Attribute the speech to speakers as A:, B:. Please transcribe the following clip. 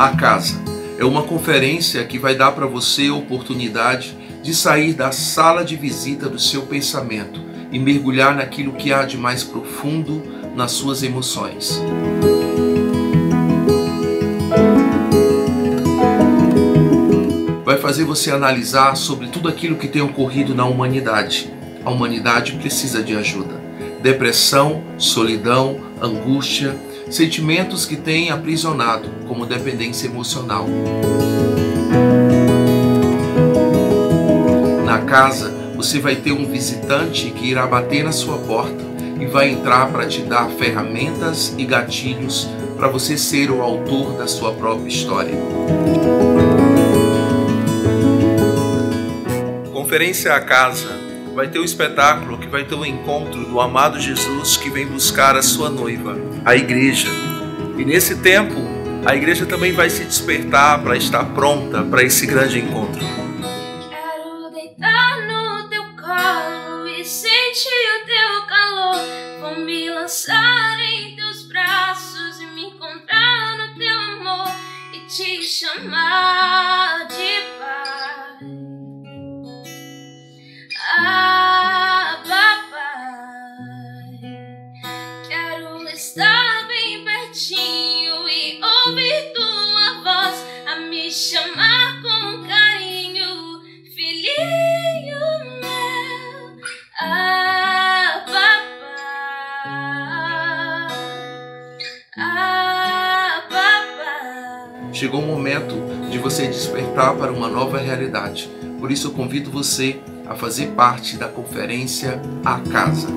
A: A Casa é uma conferência que vai dar para você a oportunidade de sair da sala de visita do seu pensamento e mergulhar naquilo que há de mais profundo nas suas emoções. Vai fazer você analisar sobre tudo aquilo que tem ocorrido na humanidade. A humanidade precisa de ajuda. Depressão, solidão, angústia, sentimentos que têm aprisionado, como dependência emocional. Na casa, você vai ter um visitante que irá bater na sua porta e vai entrar para te dar ferramentas e gatilhos para você ser o autor da sua própria história. Conferência à Casa vai ter um espetáculo que vai ter um encontro do amado Jesus que vem buscar a sua noiva, a igreja. E nesse tempo, a igreja também vai se despertar para estar pronta para esse grande encontro.
B: Quero deitar no teu colo e sentir o teu calor. Vou me lançar em teus braços e me encontrar no teu amor e te chamar
A: Chegou o momento de você despertar para uma nova realidade. Por isso eu convido você a fazer parte da conferência A Casa.